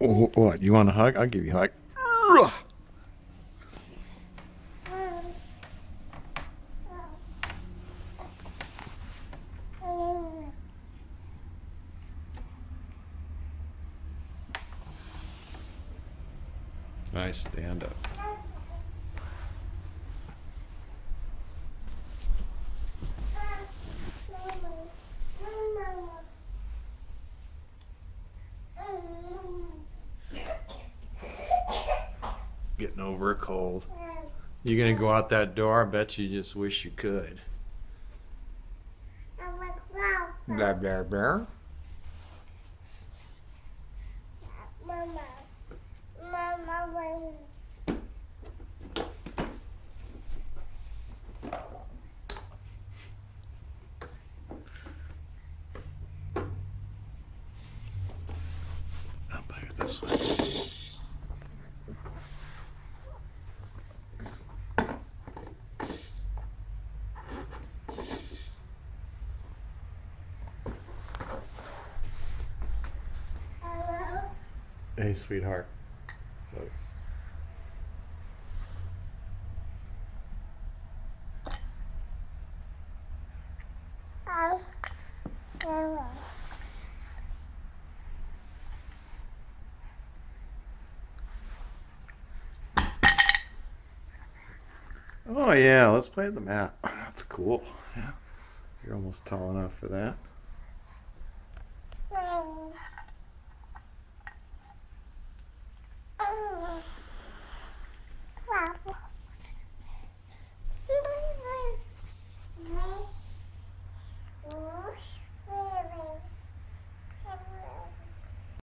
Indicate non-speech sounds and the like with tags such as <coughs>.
What? You want a hug? I'll give you a hug. Nice stand up. Getting over a cold. You're gonna go out that door? I bet you just wish you could. Blah blah blah. Mama. Mama. I'll put this way. Hey, sweetheart. Oh yeah, let's play the map. <coughs> That's cool. Yeah. You're almost tall enough for that.